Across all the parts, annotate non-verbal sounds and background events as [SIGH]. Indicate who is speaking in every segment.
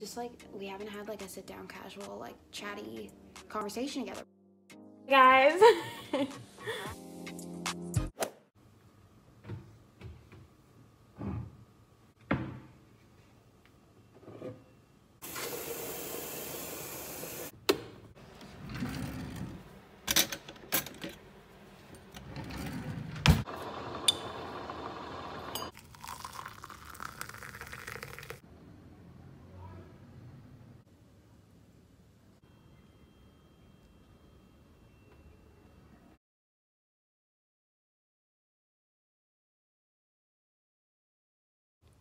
Speaker 1: Just like we haven't had like a sit down casual like chatty conversation together.
Speaker 2: Guys. [LAUGHS]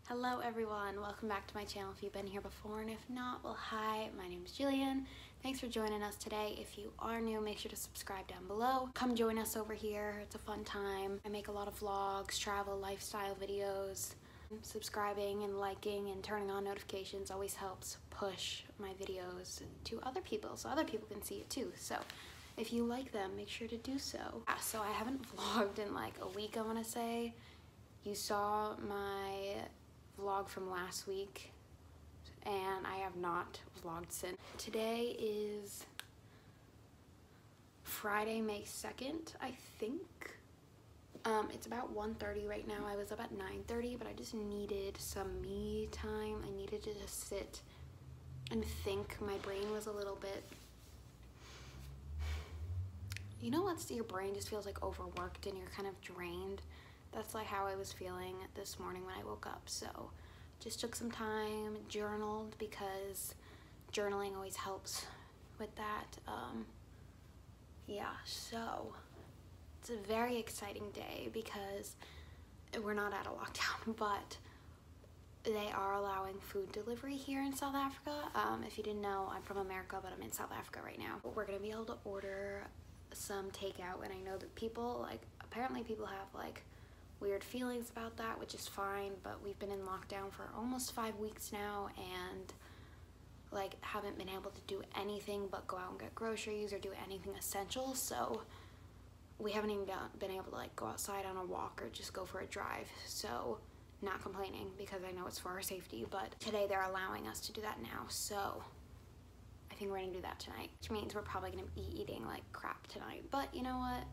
Speaker 1: Hello everyone, welcome back to my channel if you've been here before and if not, well hi, my name is Jillian. Thanks for joining us today. If you are new, make sure to subscribe down below. Come join us over here, it's a fun time. I make a lot of vlogs, travel, lifestyle videos. Subscribing and liking and turning on notifications always helps push my videos to other people so other people can see it too. So if you like them, make sure to do so. Yeah, so I haven't [LAUGHS] vlogged in like a week, I wanna say. You saw my vlog from last week and I have not vlogged since. Today is Friday, May 2nd, I think. Um, it's about 1.30 right now. I was up at 9.30, but I just needed some me time. I needed to just sit and think. My brain was a little bit... You know what's your brain just feels like overworked and you're kind of drained? That's like how I was feeling this morning when I woke up. So just took some time, journaled because journaling always helps with that. Um, yeah, so it's a very exciting day because we're not at a lockdown, [LAUGHS] but they are allowing food delivery here in South Africa. Um, if you didn't know, I'm from America, but I'm in South Africa right now. We're gonna be able to order some takeout, and I know that people, like, apparently people have, like, weird feelings about that, which is fine, but we've been in lockdown for almost five weeks now and like haven't been able to do anything but go out and get groceries or do anything essential. So we haven't even been able to like go outside on a walk or just go for a drive. So not complaining because I know it's for our safety, but today they're allowing us to do that now. So I think we're gonna do that tonight, which means we're probably gonna be eating like crap tonight. But you know what?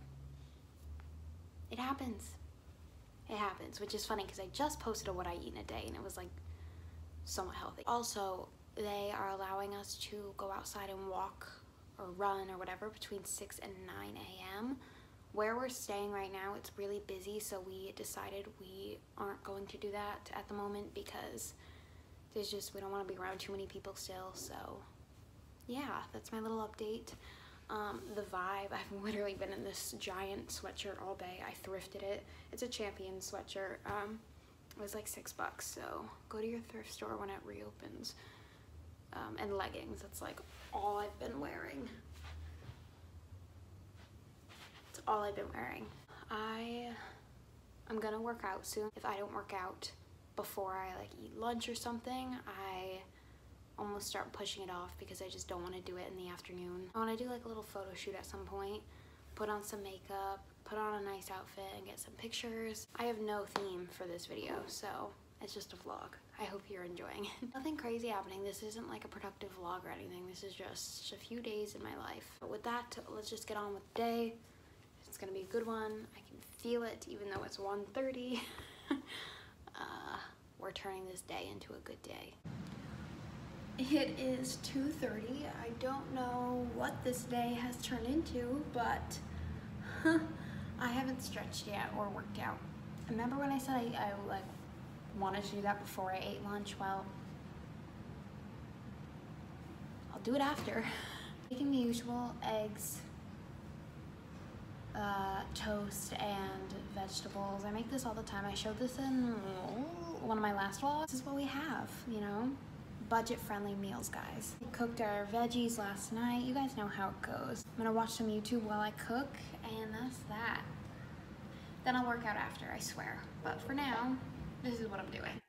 Speaker 1: It happens it happens, which is funny because I just posted a what I eat in a day and it was like somewhat healthy. Also, they are allowing us to go outside and walk or run or whatever between 6 and 9 a.m. Where we're staying right now, it's really busy, so we decided we aren't going to do that at the moment because there's just, we don't want to be around too many people still, so yeah, that's my little update. Um, the vibe, I've literally been in this giant sweatshirt all day. I thrifted it. It's a champion sweatshirt. Um, it was like six bucks, so go to your thrift store when it reopens. Um, and leggings, that's like all I've been wearing. It's all I've been wearing. I, I'm gonna work out soon. If I don't work out before I like eat lunch or something, I almost start pushing it off because I just don't want to do it in the afternoon. I want to do like a little photo shoot at some point, put on some makeup, put on a nice outfit and get some pictures. I have no theme for this video, so it's just a vlog. I hope you're enjoying it. [LAUGHS] Nothing crazy happening. This isn't like a productive vlog or anything. This is just a few days in my life. But with that, let's just get on with the day. It's gonna be a good one. I can feel it even though it's 1.30. [LAUGHS] uh, we're turning this day into a good day. It is 2.30. I don't know what this day has turned into, but I haven't stretched yet or worked out. Remember when I said I, I like wanted to do that before I ate lunch? Well, I'll do it after. [LAUGHS] Making the usual eggs, uh, toast, and vegetables. I make this all the time. I showed this in one of my last vlogs. This is what we have, you know? Budget-friendly meals, guys. We cooked our veggies last night. You guys know how it goes. I'm gonna watch some YouTube while I cook, and that's that. Then I'll work out after, I swear. But for now, this is what I'm doing.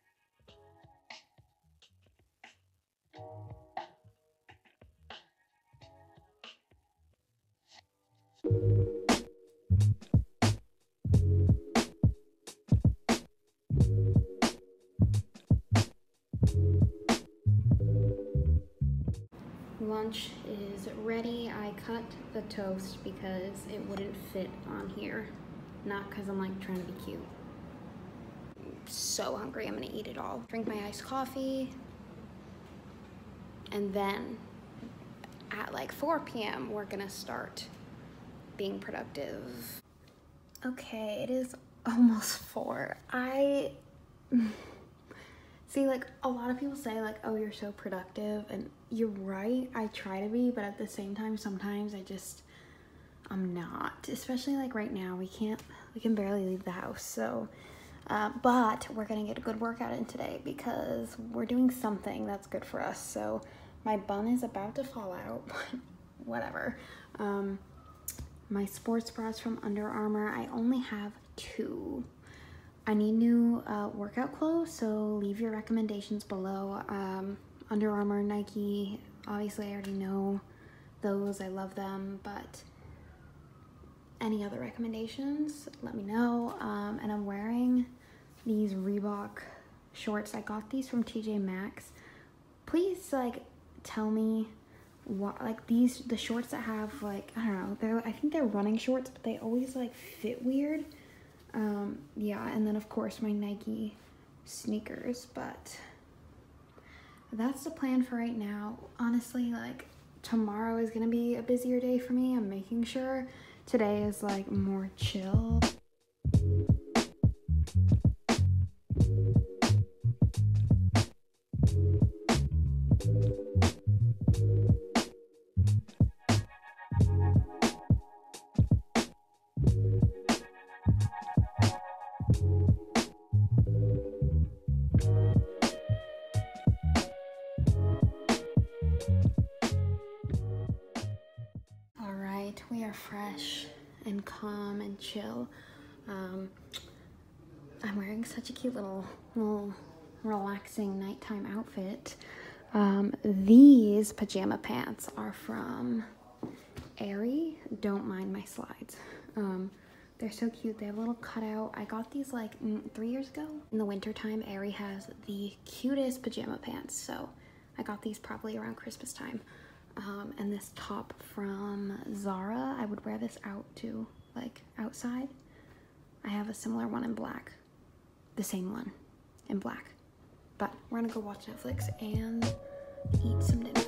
Speaker 1: Lunch is ready. I cut the toast because it wouldn't fit on here. Not because I'm like trying to be cute. I'm so hungry, I'm gonna eat it all. Drink my iced coffee. And then at like 4 p.m., we're gonna start being productive. Okay, it is [LAUGHS] almost four. I see like a lot of people say like, oh, you're so productive and you're right. I try to be, but at the same time, sometimes I just, I'm not, especially like right now, we can't, we can barely leave the house. So, uh, but we're gonna get a good workout in today because we're doing something that's good for us. So my bun is about to fall out, [LAUGHS] whatever. Um, my sports bras from Under Armour, I only have two. I need new uh, workout clothes, so leave your recommendations below. Um, Under Armour, Nike, obviously I already know those, I love them, but any other recommendations, let me know. Um, and I'm wearing these Reebok shorts. I got these from TJ Maxx. Please, like, tell me what, like, these, the shorts that have, like, I don't know, they're, I think they're running shorts, but they always, like, fit weird. Um, yeah, and then, of course, my Nike sneakers, but that's the plan for right now. Honestly, like, tomorrow is gonna be a busier day for me. I'm making sure today is, like, more chill. Fresh and calm and chill. Um, I'm wearing such a cute little, little relaxing nighttime outfit. Um, these pajama pants are from Aerie. Don't mind my slides. Um, they're so cute. They have a little cutout. I got these like mm, three years ago. In the wintertime, Aerie has the cutest pajama pants. So I got these probably around Christmas time. Um, and this top from Zara. I would wear this out to like outside. I have a similar one in black. The same one in black. But we're gonna go watch Netflix and eat some dinner.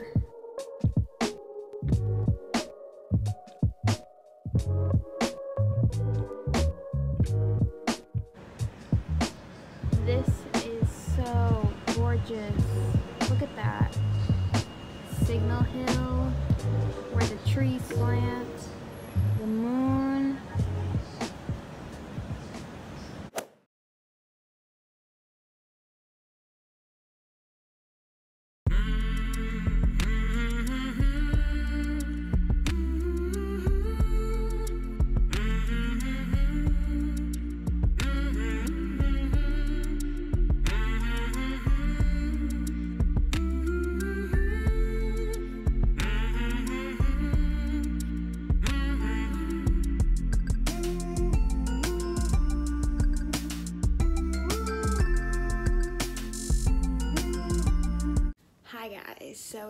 Speaker 1: Signal Hill, where the trees slant, the moon.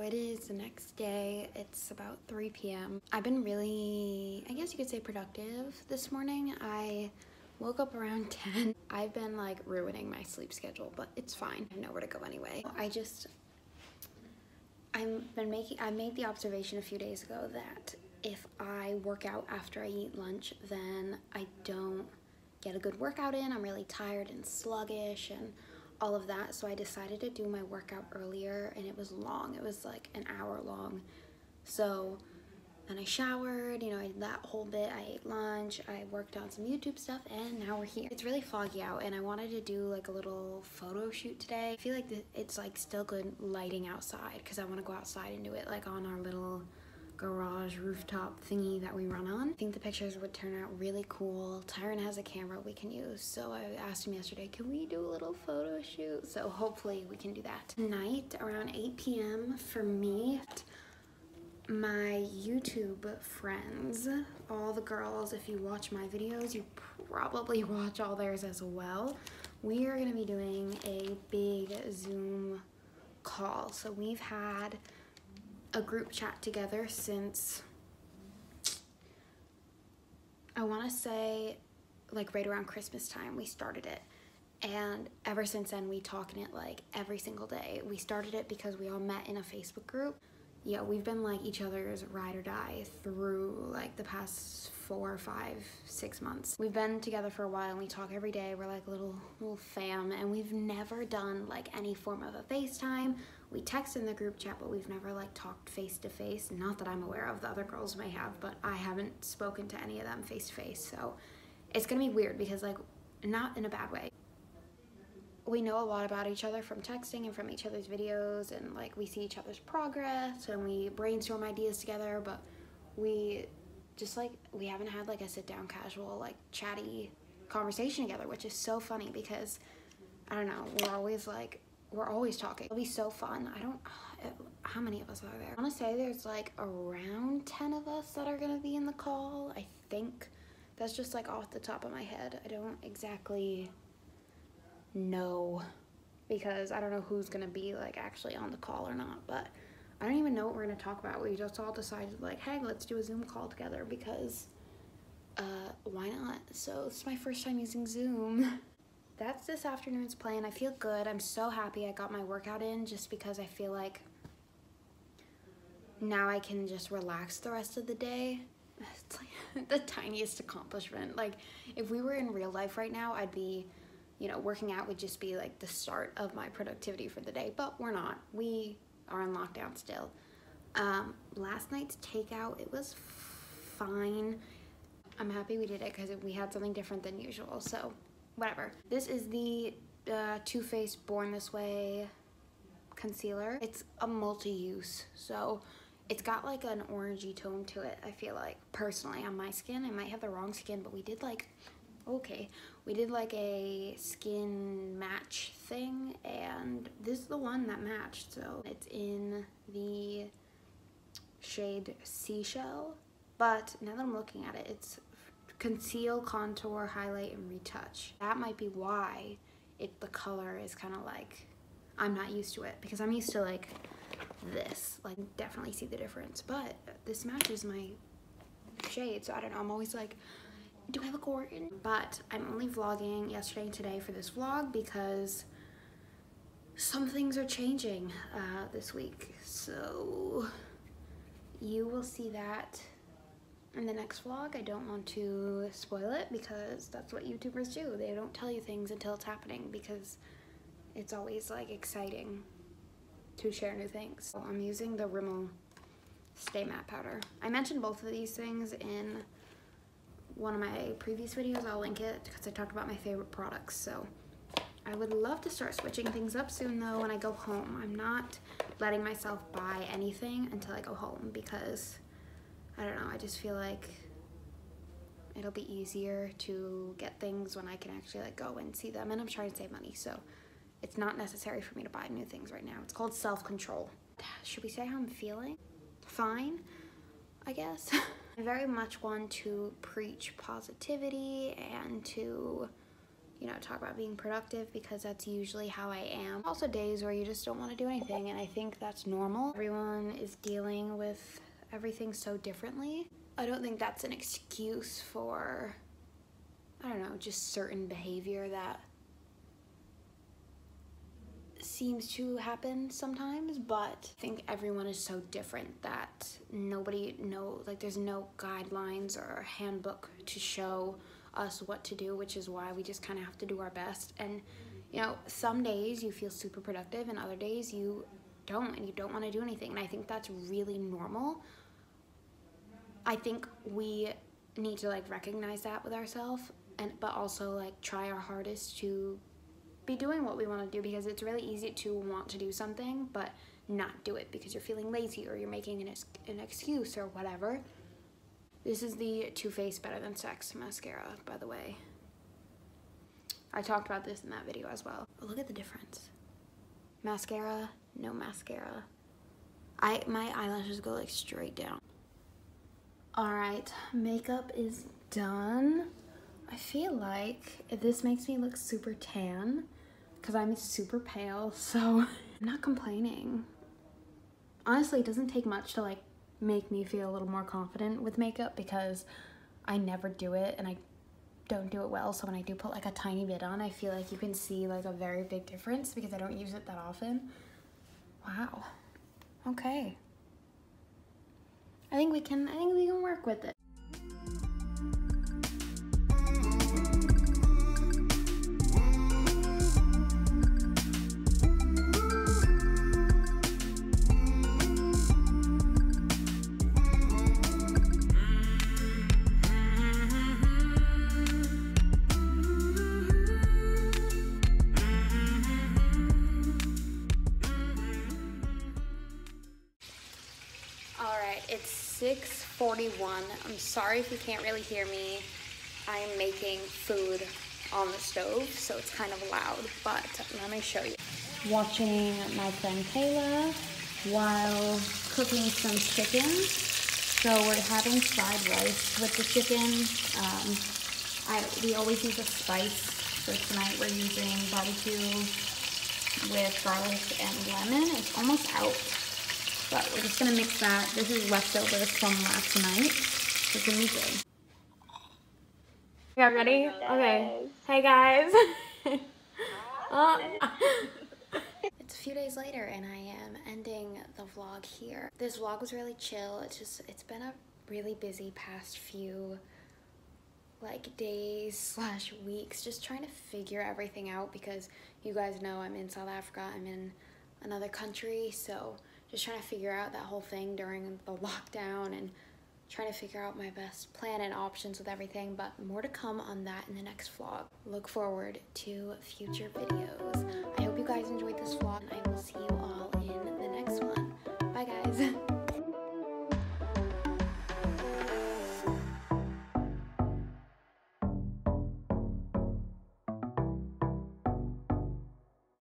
Speaker 1: It is the next day. It's about 3 p.m. I've been really, I guess you could say productive this morning. I woke up around [LAUGHS] 10. I've been like ruining my sleep schedule, but it's fine. I have nowhere to go anyway. I just, I've been making, I made the observation a few days ago that if I work out after I eat lunch, then I don't get a good workout in. I'm really tired and sluggish and all of that. So I decided to do my workout earlier and it was long. It was like an hour long. So then I showered, you know, I did that whole bit. I ate lunch, I worked on some YouTube stuff, and now we're here. It's really foggy out, and I wanted to do like a little photo shoot today. I feel like it's like still good lighting outside because I want to go outside and do it like on our little garage rooftop thingy that we run on. I think the pictures would turn out really cool. Tyron has a camera we can use, so I asked him yesterday, can we do a little photo shoot? So hopefully we can do that. Tonight, around 8 p.m. for me, my YouTube friends, all the girls, if you watch my videos, you probably [LAUGHS] watch all theirs as well. We are gonna be doing a big Zoom call. So we've had a group chat together since I want to say like right around Christmas time we started it. And ever since then we talk in it like every single day. We started it because we all met in a Facebook group. Yeah, we've been like each other's ride or die through like the past four, five, six months. We've been together for a while and we talk every day. We're like a little little fam and we've never done like any form of a FaceTime. We text in the group chat, but we've never like talked face to face. Not that I'm aware of, the other girls may have, but I haven't spoken to any of them face to face. So it's gonna be weird because like not in a bad way we know a lot about each other from texting and from each other's videos and like we see each other's progress and we brainstorm ideas together but we just like we haven't had like a sit down casual like chatty conversation together which is so funny because i don't know we're always like we're always talking it'll be so fun i don't how many of us are there i want to say there's like around 10 of us that are to be in the call i think that's just like off the top of my head i don't exactly know because I don't know who's gonna be like actually on the call or not, but I don't even know what we're gonna talk about. We just all decided like, hey, let's do a Zoom call together because uh, why not? So this is my first time using Zoom. [LAUGHS] That's this afternoon's plan. I feel good. I'm so happy I got my workout in just because I feel like now I can just relax the rest of the day. [LAUGHS] It's like [LAUGHS] the tiniest accomplishment. Like if we were in real life right now, I'd be you know, working out would just be like the start of my productivity for the day, but we're not. We are in lockdown still. Um, last night's takeout, it was fine. I'm happy we did it because we had something different than usual, so whatever. This is the uh, Too Faced Born This Way concealer. It's a multi-use, so it's got like an orangey tone to it, I feel like, personally, on my skin. I might have the wrong skin, but we did like okay we did like a skin match thing and this is the one that matched so it's in the shade seashell but now that I'm looking at it it's conceal contour highlight and retouch that might be why it the color is kind of like I'm not used to it because I'm used to like this like definitely see the difference but this matches my shade so I don't know I'm always like do I look Oregon? But I'm only vlogging yesterday and today for this vlog because some things are changing uh, this week. So you will see that in the next vlog. I don't want to spoil it because that's what YouTubers do. They don't tell you things until it's happening because it's always like exciting to share new things. So I'm using the Rimmel Stay Matte Powder. I mentioned both of these things in one of my previous videos. I'll link it because I talked about my favorite products. So I would love to start switching things up soon though when I go home. I'm not letting myself buy anything until I go home because I don't know, I just feel like it'll be easier to get things when I can actually like go and see them and I'm trying to save money so it's not necessary for me to buy new things right now. It's called self-control. [SIGHS] Should we say how I'm feeling? Fine, I guess. [LAUGHS] I very much want to preach positivity and to, you know, talk about being productive because that's usually how I am. Also days where you just don't want to do anything and I think that's normal. Everyone is dealing with everything so differently. I don't think that's an excuse for, I don't know, just certain behavior that seems to happen sometimes, but I think everyone is so different that nobody know like there's no guidelines or handbook to show us what to do, which is why we just kind of have to do our best. And you know, some days you feel super productive and other days you don't and you don't want to do anything. And I think that's really normal. I think we need to like recognize that with ourselves and but also like try our hardest to be doing what we want to do because it's really easy to want to do something but not do it because you're feeling lazy or you're making an, an excuse or whatever. This is the Too Faced Better Than Sex mascara, by the way. I talked about this in that video as well. Look at the difference. Mascara, no mascara. I My eyelashes go like straight down. All right, makeup is done. I feel like this makes me look super tan, because I'm super pale, so [LAUGHS] I'm not complaining. honestly, it doesn't take much to like make me feel a little more confident with makeup because I never do it and I don't do it well. So when I do put like a tiny bit on, I feel like you can see like a very big difference because I don't use it that often. Wow. Okay. I think we can I think we can work with it. 6.41. I'm sorry if you can't really hear me. I am making food on the stove, so it's kind of loud, but let me show you. Watching my friend Kayla while cooking some chicken. So we're having fried rice with the chicken. Um, I, we always use a spice. So tonight we're using barbecue with garlic and lemon. It's almost out. But we're just gonna mix that. This is leftovers from last night. It's gonna be good. You ready? Okay. Hey guys. uh, [LAUGHS] [LAUGHS] it's a few days later and I am ending the vlog here. This vlog was really chill. It's just, it's been a really busy past few like days slash weeks just trying to figure everything out because you guys know I'm in South Africa. I'm in another country. So just trying to figure out that whole thing during the lockdown and trying to figure out my best plan and options with everything but more to come on that in the next vlog. Look forward to future videos. I hope you guys enjoyed this vlog and i will see you